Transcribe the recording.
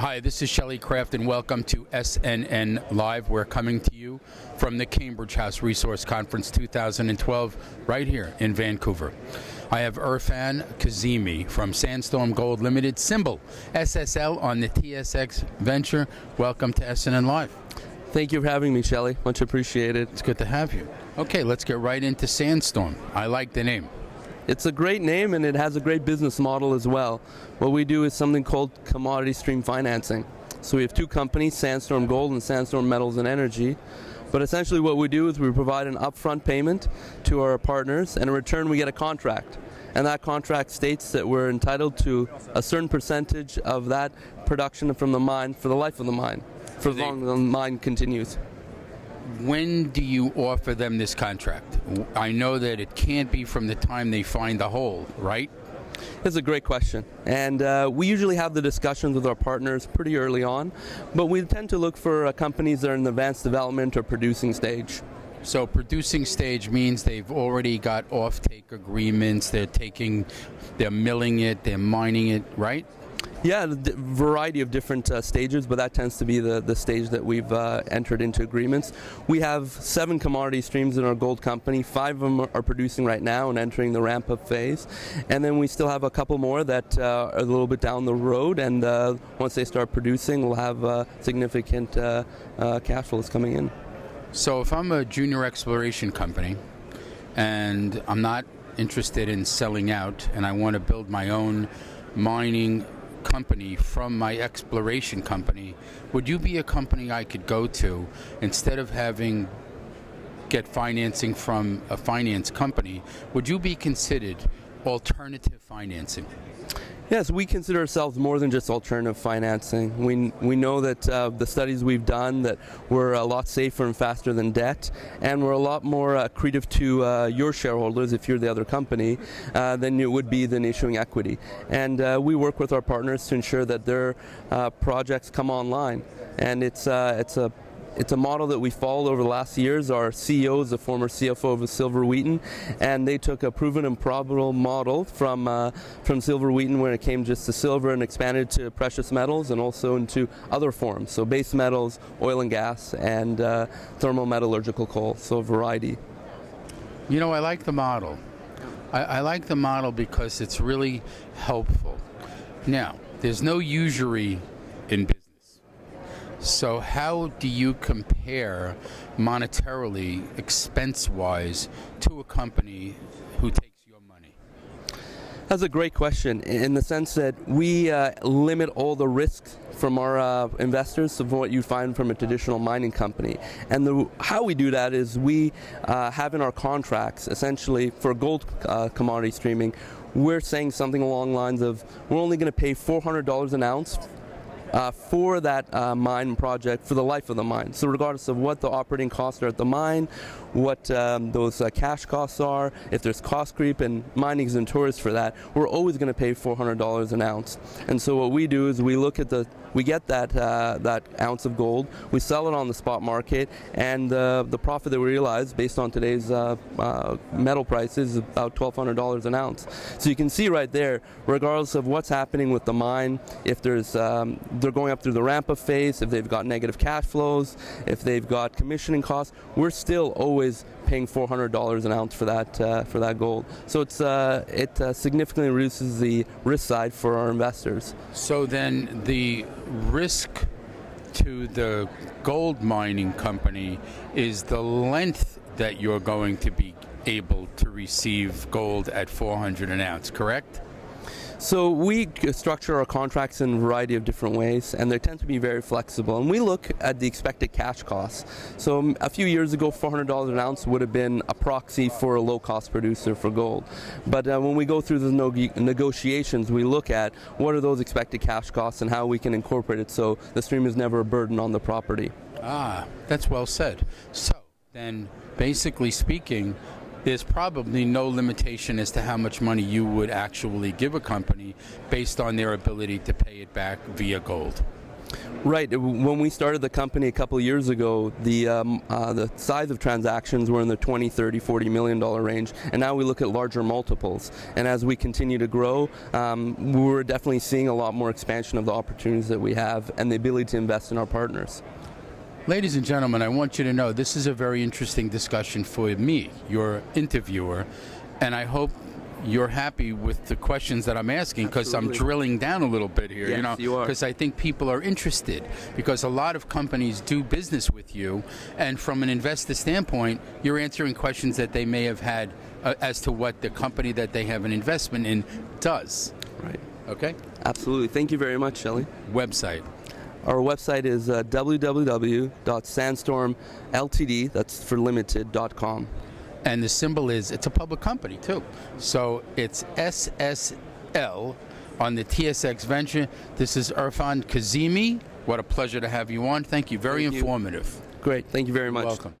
Hi, this is Shelley Kraft, and welcome to SNN Live. We're coming to you from the Cambridge House Resource Conference 2012, right here in Vancouver. I have Erfan Kazemi from Sandstorm Gold Limited, symbol SSL on the TSX Venture. Welcome to SNN Live. Thank you for having me, Shelley. Much appreciated. It's good to have you. Okay, let's get right into Sandstorm. I like the name. It's a great name and it has a great business model as well. What we do is something called commodity stream financing. So we have two companies, Sandstorm Gold and Sandstorm Metals and Energy. But essentially, what we do is we provide an upfront payment to our partners, and in return, we get a contract. And that contract states that we're entitled to a certain percentage of that production from the mine for the life of the mine, for as long as the mine continues when do you offer them this contract? I know that it can't be from the time they find the hole, right? It's a great question. And uh, we usually have the discussions with our partners pretty early on, but we tend to look for uh, companies that are in the advanced development or producing stage. So, producing stage means they've already got offtake agreements, they're taking, they're milling it, they're mining it, right? Yeah, a variety of different uh, stages, but that tends to be the, the stage that we've uh, entered into agreements. We have seven commodity streams in our gold company. Five of them are producing right now and entering the ramp up phase. And then we still have a couple more that uh, are a little bit down the road. And uh, once they start producing, we'll have uh, significant uh, cash flows coming in. So if I'm a junior exploration company and I'm not interested in selling out and I want to build my own mining company from my exploration company, would you be a company I could go to instead of having get financing from a finance company? Would you be considered alternative financing? Yes, we consider ourselves more than just alternative financing. We, we know that uh, the studies we've done that we're a lot safer and faster than debt, and we're a lot more uh, accretive to uh, your shareholders if you're the other company uh, than it would be than issuing equity. And uh, we work with our partners to ensure that their uh, projects come online. And it's, it's a it's a model that we followed over the last years. Our CEO is the former CFO of Silver Wheaton, and they took a proven and probable model from uh, from Silver Wheaton when it came just to silver and expanded to precious metals and also into other forms, so base metals, oil and gas, and uh, thermal metallurgical coal, so a variety. You know, I like the model. I, I like the model because it's really helpful. Now, there's no usury so, how do you compare monetarily, expense wise, to a company who takes your money? That's a great question in the sense that we uh, limit all the risks from our uh, investors of what you find from a traditional mining company. And the, how we do that is we uh, have in our contracts, essentially for gold uh, commodity streaming, we're saying something along lines of we're only going to pay $400 an ounce uh, for that uh, mine project for the life of the mine. So regardless of what the operating costs are at the mine, what um, those uh, cash costs are, if there's cost creep, and mining is notorious for that, we're always going to pay $400 an ounce. And so what we do is we look at the we get that uh, that ounce of gold, we sell it on the spot market, and the profit that we realize based on today's uh, uh metal prices is about $1,200 an ounce. So you can see right there, regardless of what's happening with the mine, if there's um, they're going up through the ramp up phase, if they've got negative cash flows, if they've got commissioning costs, we're still always paying $400 an ounce for that uh, for that gold. So it's uh, it uh, significantly reduces the risk side for our investors. So then the risk to the gold mining company is the length that you're going to be able to receive gold at 400 an ounce, correct? So we structure our contracts in a variety of different ways, and they tend to be very flexible. And we look at the expected cash costs. So um, a few years ago, $400 an ounce would have been a proxy for a low-cost producer for gold. But uh, when we go through the negotiations, we look at what are those expected cash costs and how we can incorporate it so the stream is never a burden on the property. Ah, that's well said. So then, basically speaking, there's probably no limitation as to how much money you would actually give a company based on their ability to pay it back via gold. Right. When we started the company a couple years ago, the um, uh, the size of transactions were in the 20, 30, 40 million dollar range, and now we look at larger multiples. And as we continue to grow, um, we're definitely seeing a lot more expansion of the opportunities that we have and the ability to invest in our partners. Ladies and gentlemen, I want you to know this is a very interesting discussion for me, your interviewer, and I hope you're happy with the questions that I'm asking because I'm drilling down a little bit here, yes, you know, because I think people are interested because a lot of companies do business with you, and from an investor standpoint, you're answering questions that they may have had uh, as to what the company that they have an investment in does. Right. Okay. Absolutely. Thank you very much, Shelley. Website. Our website is uh, www.sandstormltd, that's for limited.com. And the symbol is, it's a public company too. So it's SSL on the TSX Venture. This is Erfan Kazemi. What a pleasure to have you on. Thank you. Very Thank you. informative. Great. Thank you very much. Welcome.